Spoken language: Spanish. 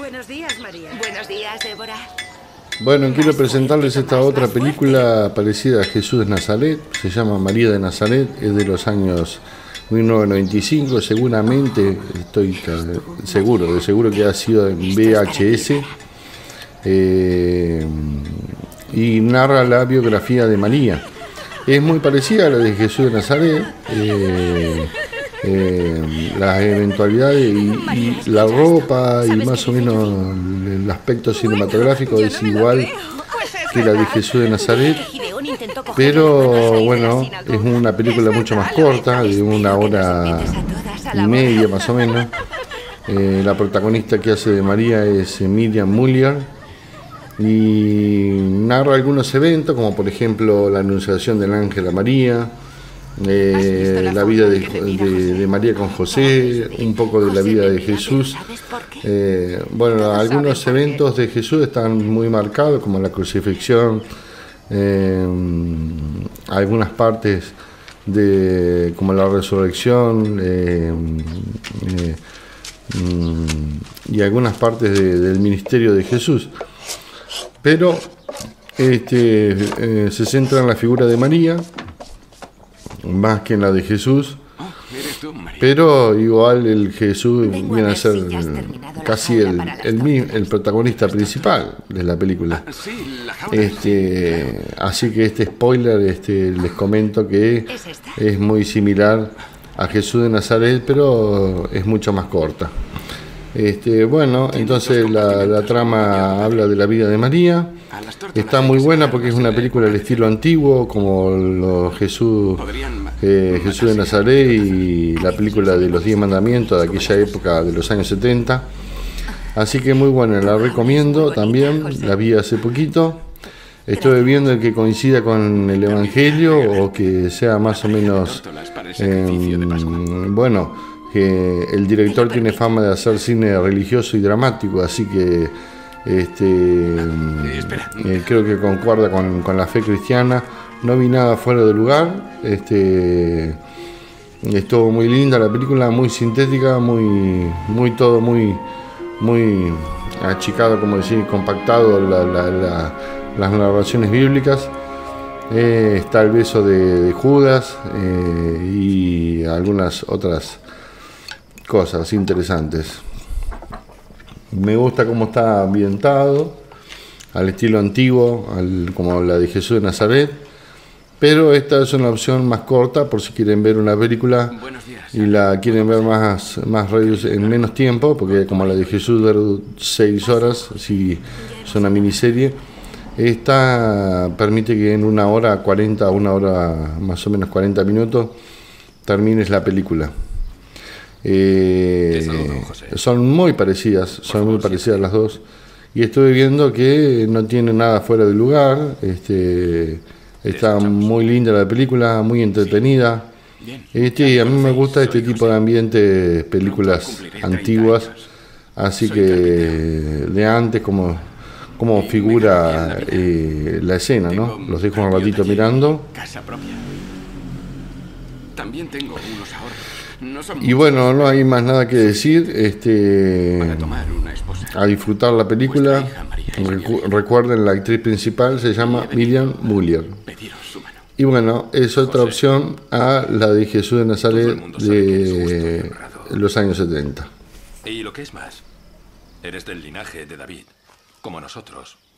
Buenos días, María. Buenos días, Débora. Bueno, quiero presentarles esta otra película parecida a Jesús de Nazaret. Se llama María de Nazaret. Es de los años 1995. Seguramente, estoy seguro, de seguro que ha sido en VHS. Eh, y narra la biografía de María. Es muy parecida a la de Jesús de Nazaret. Eh, eh, las eventualidades y, la ropa y más o menos el aspecto cinematográfico es igual que la de Jesús de Nazaret, pero bueno, es una película mucho más corta, de una hora y media más o menos. Eh, la protagonista que hace de María es Miriam Muller y narra algunos eventos, como por ejemplo la anunciación del ángel a María, eh, la vida de, María con José, un poco de la vida de Jesús. Eh, bueno, algunos eventos de Jesús están muy marcados, como la crucifixión, eh, algunas partes de como la resurrección mm, y algunas partes del ministerio de Jesús. Pero este, se centra en la figura de María, más que en la de Jesús. Pero igual el Jesús viene a ser casi el, el, protagonista principal de la película. Ah, este, así que este spoiler este, les comento que es muy similar a Jesús de Nazaret, pero es mucho más corta. Este, bueno, entonces la, trama habla de la vida de María. Está muy buena porque es una película del estilo antiguo, como los Jesús, eh, Jesús de Nazaret y la película de los Diez Mandamientos de aquella época de los años 70. Así que muy buena, la recomiendo también, la vi hace poquito. Estoy viendo el que coincida con el Evangelio o que sea más o menos, em, bueno, que el director tiene fama de hacer cine religioso y dramático, así que este, eh, creo que concuerda con, la fe cristiana. No vi nada fuera de lugar. Este, estuvo muy linda la película, muy sintética, muy, muy todo muy, muy achicado, como decir, compactado las narraciones bíblicas. Eh, está el beso de, Judas eh, y algunas otras cosas interesantes. Me gusta cómo está ambientado, al estilo antiguo, como la de Jesús de Nazaret. Pero esta es una opción más corta por si quieren ver una película y la quieren ver más, más en menos tiempo, porque como la de Jesús de seis horas, si es una miniserie, esta permite que en una hora 40, una hora más o menos 40 minutos, termines la película. Eh, son muy parecidas, son muy parecidas las dos. Y estuve viendo que no tiene nada fuera de lugar. Este, está muy linda la película, muy entretenida. Este, a mí me gusta este tipo de ambiente, películas antiguas, así que de antes como, como figura eh, la escena, ¿no? Los dejo un ratito mirando. También tengo unos ahorros. Y bueno, no hay más nada que decir. Este, a disfrutar la película. recuerden, la actriz principal se llama Miriam Muller. Y bueno, es otra opción a la de Jesús de Nazaret de los años 70. Y lo que es más, eres del linaje de David, como nosotros.